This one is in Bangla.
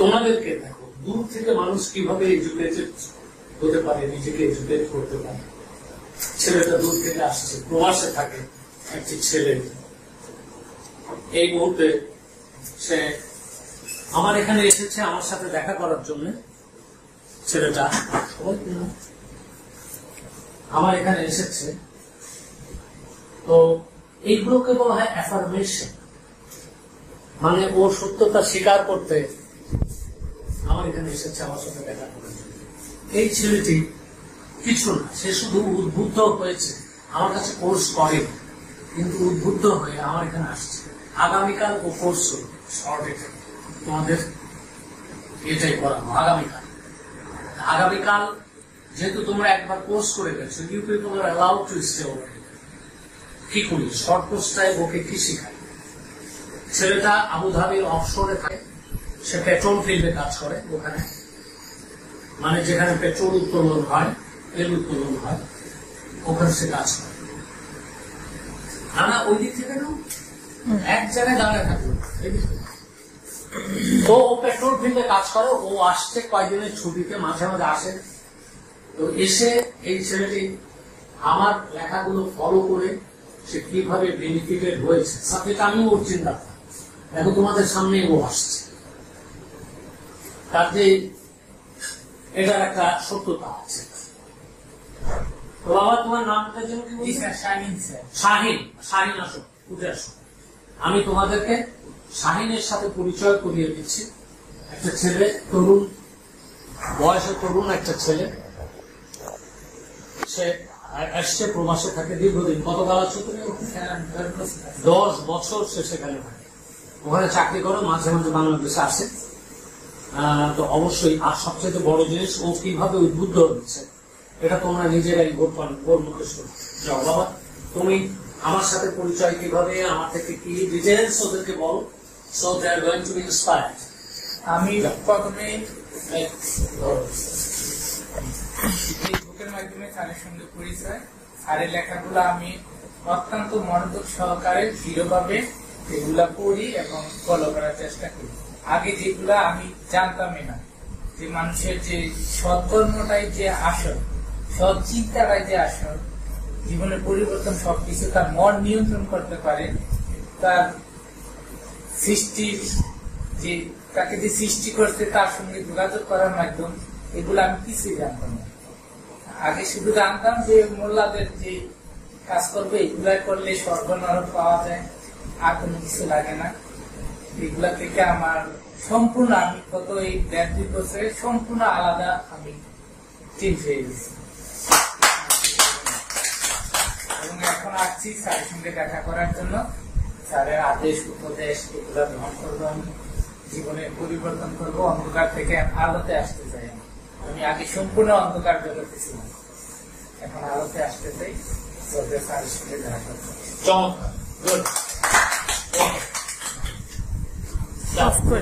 তোমাদেরকে দেখো, দূর থেকে মানুষ কীভাবে এডুকেটেড হতে পারে, নিজেকে এডুকেট করতে পারে? ছেলেটা দূর থেকে আসছে, প্রবাসে থাকে একটি ছেলে। এই মুহূর্তে সে আমার এখানে এসেছে আমার সাথে দেখা করার জন্য, ছেলেটা। আমার এখানে এসেছে। তো এইগুলোকে বলা হয় অ্যাফার্মেশন মানে ও সত্যতা স্বীকার করতে আমার এখানে এসেছে আমার সাথে দেখা। এই ছেলেটি কিছু না, সে শুধু উদ্বুদ্ধ হয়েছে। আমার কাছে কোর্স করে কিন্তু উদ্বুদ্ধ হয়ে আমার এখানে আসছে। আগামীকাল ও কোর্স তোমাদের এটাই করাবো, আগামীকাল। আগামীকাল, যেহেতু তোমরা একবার কোর্স করে গেছো you people are allowed to stay কি করি? শর্ট কোর্সটায় ওকে কি শেখায়? ছেলেটা আবুধাবির অফশোরে থাকে। সে পেট্রোল ফিল্ডে কাজ করে ওখানে। মানে যেখানে পেট্রোল উত্তোলন হয়, তেল উত্তোলন হয়, ওখানে সে কাজ করে। না না ওই দিক থেকে না, এক জায়গায় দাঁড়িয়ে থাকবে এদিক থেকে। তো ও পেট্রোল ফিল্ডে কাজ করে, ও আসছে কয়েকদিনের ছুটিতে, মাঝে মাঝে আসে। তো এসে এই ছেলেটি আমার লেখাগুলো ফলো করে সে কীভাবে বেনিফিটেড হয়েছে সাবজেক্ট আমি ওর চিন্তা। দেখো তোমাদের সামনে ও আসছে। কাজে এটার একটা সত্যতা আছে। তো বাবা তোমার নামটা যেন কি? শাহিন শাহিন শাহিন আসো উঠে আসো আমি তোমাদেরকে শাহিনের সাথে পরিচয় করিয়ে দিচ্ছি। একটা ছেলে তরুণ বয়সে তরুণ একটা ছেলে। সে আসছে প্রবাসে থাকে দীর্ঘদিন। কত কাল আছো তুমি? দশ বছর সে সেখানে থাকে। ওখানে চাকরি করো মাঝে মাঝে বাংলাদেশে আসে। তো অবশ্যই আর সবচেয়ে বড় জিনিস ও কীভাবে উদ্বুদ্ধ হচ্ছে এটা তোমরা নিজেরাই ওর পান- ওর মুখে যাও বাবা তুমি আমার সাথে পরিচয় কীভাবে আমার থেকে কি ডিটেলস ওদেরকে বলো so they are going to be inspired আমি প্রথমে ফেসবুকের মাধ্যমে স্যারের সঙ্গে পরিচয় স্যারের লেখাগুলো আমি অত্যন্ত মনোযোগ সহকারে দৃঢ়ভাবে এগুলা পড়ি এবং ফলো করার চেষ্টা করি। আগে যেগুলা আমি জানতামই না, যে মানুষের যে সৎকর্মটাই যে আসল, সৎ চিন্তাটাই যে আসল জীবনের পরিবর্তন সবকিছু তার মন নিয়ন্ত্রণ করতে পারে, তার সৃষ্টির যে, তাকে যে সৃষ্টি করছে তার সঙ্গে যোগাযোগ করার মাধ্যম, এগুলো আমি কিছুই জানতাম না। আগে শুধু জানতাম যে মোল্লাদের যে কাজ করবে এগুলা করলে স্বর্গ নরক পাওয়া যায়, আর কোনো কিছু লাগে না। এগুলা থেকে আমার সম্পূর্ণ আমি কত এই দেড় দুই বছরে সম্পূর্ণ আলাদা আমি চেঞ্জ হয়ে গেছি। এবং এখন আসছি স্যারের সঙ্গে দেখা করার জন্য। স্যারের আদেশ, উপদেশ এগুলো গ্রহণ করব আমি। জীবনে পরিবর্তন করব, অন্ধকার থেকে আলোতে আসতে চাই আমি। আগে সম্পূর্ণ অন্ধকার জগতে ছিলাম। এখন আলোতে আসতে চাই। স্যারের সঙ্গে দেখা করব চমৎকার। Of course.